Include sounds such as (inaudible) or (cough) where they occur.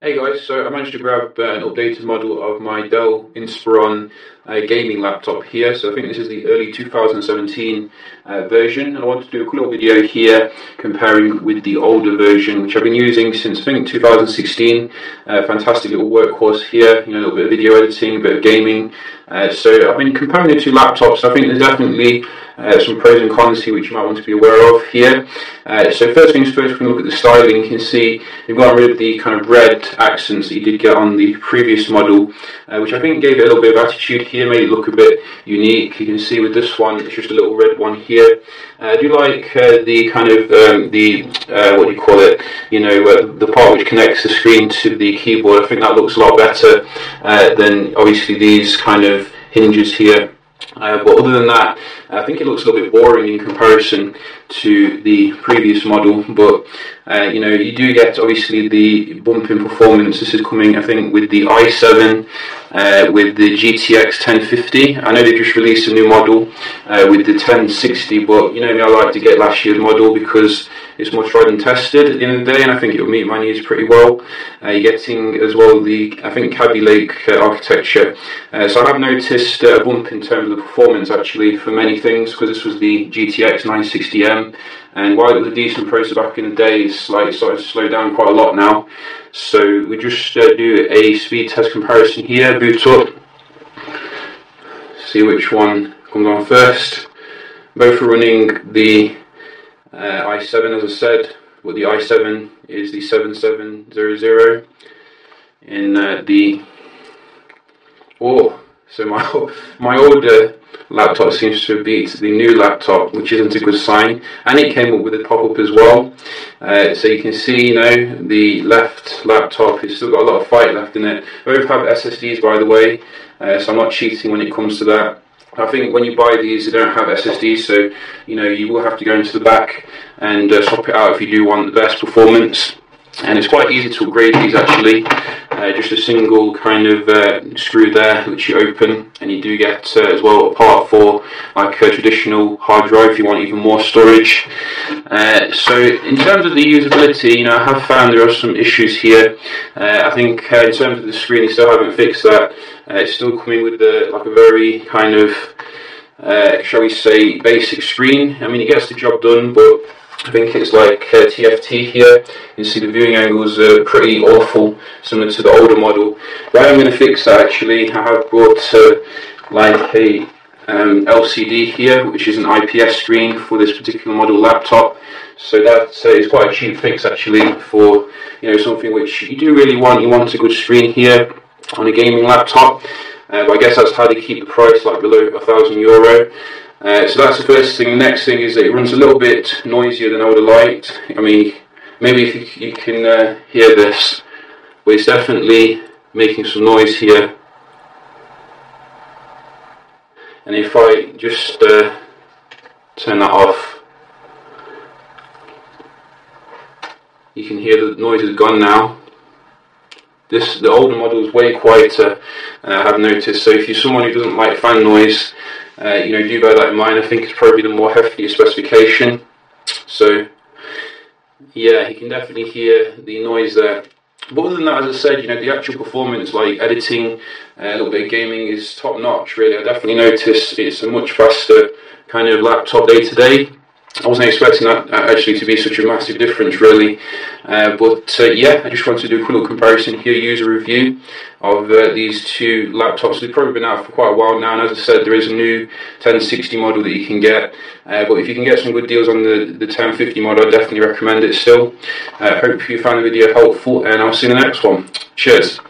Hey guys, so I managed to grab uh, an updated model of my Dell Inspiron uh, gaming laptop here. So I think this is the early 2017 uh, version. And I want to do a quick little video here comparing with the older version, which I've been using since I think 2016. Uh, fantastic little workhorse here, you know, a little bit of video editing, a bit of gaming. Uh, so I've been comparing the two laptops. I think there's definitely uh, some pros and cons here which you might want to be aware of here. Uh, so first things first, we look at the styling, you can see you've got rid of the kind of red accents that you did get on the previous model, uh, which I think gave it a little bit of attitude here, made it look a bit unique. You can see with this one, it's just a little red one here. Uh, I do like uh, the kind of um, the uh, what do you call it? You know, the part which connects the screen to the keyboard. I think that looks a lot better than obviously these kind of hinges here. Uh, but other than that, I think it looks a little bit boring in comparison to the previous model. But uh, you know, you do get obviously the bump in performance. This is coming, I think, with the i7, uh, with the GTX 1050. I know they just released a new model uh, with the 1060, but you know, I like to get last year's model because it's more tried and tested at the end of the day, and I think it will meet my needs pretty well. Uh, you're getting as well the, I think, Kaby Lake uh, architecture. So I have noticed a bump in terms of performance actually for many things because this was the GTX 960M and while it was a decent processor back in the day, it's like starting to slow down quite a lot now. So we just uh, do a speed test comparison here, boot up, see which one comes on first. Both are running the uh, i7 as I said, but the i7 is the 7700 in uh, the oh so my (laughs) my older laptop seems to beat the new laptop, which isn't a good sign. And it came up with a pop-up as well. Uh, so you can see, you know, the left laptop has still got a lot of fight left in it. Both have SSDs, by the way, uh, so I'm not cheating when it comes to that. I think when you buy these, they don't have SSDs, so you know you will have to go into the back and uh, swap it out if you do want the best performance. And it's quite easy to upgrade these actually. Uh, just a single kind of uh, screw there which you open and you do get uh, as well a part for like a traditional hard drive if you want even more storage. Uh, so in terms of the usability you know I have found there are some issues here. Uh, I think uh, in terms of the screen they still haven't fixed that. It's still coming with the, like a very kind of shall we say basic screen. I mean it gets the job done but I think it's like uh, TFT here. You see the viewing angles are pretty awful, similar to the older model. But I'm going to fix that actually. I have brought uh, like a um, LCD here, which is an IPS screen for this particular model laptop. So that uh, is quite a cheap fix actually for you know something which you do really want. You want a good screen here on a gaming laptop. Uh, but I guess that's how they keep the price like below a thousand euro. Uh, so that's the first thing. The next thing is that it runs a little bit noisier than I would have liked. I mean, maybe if you, you can uh, hear this, but it's definitely making some noise here. And if I just uh, turn that off, you can hear the noise is gone now. This the older model is way quieter. I have noticed. So if you're someone who doesn't like fan noise, uh, you know, do bear that in mind. I think it's probably the more heftier specification. So, yeah, you can definitely hear the noise there. But other than that, as I said, you know, the actual performance, like editing, uh, a little bit of gaming, is top notch. Really, I definitely notice it's a much faster kind of laptop day to day. I wasn't expecting that uh, actually to be such a massive difference, really. Uh, but uh, yeah, I just wanted to do a quick little comparison here, user review of uh, these two laptops. They've probably been out for quite a while now, and as I said, there is a new 1060 model that you can get. Uh, but if you can get some good deals on the, the 1050 model, I definitely recommend it still. I uh, hope you found the video helpful, and I'll see you in the next one. Cheers.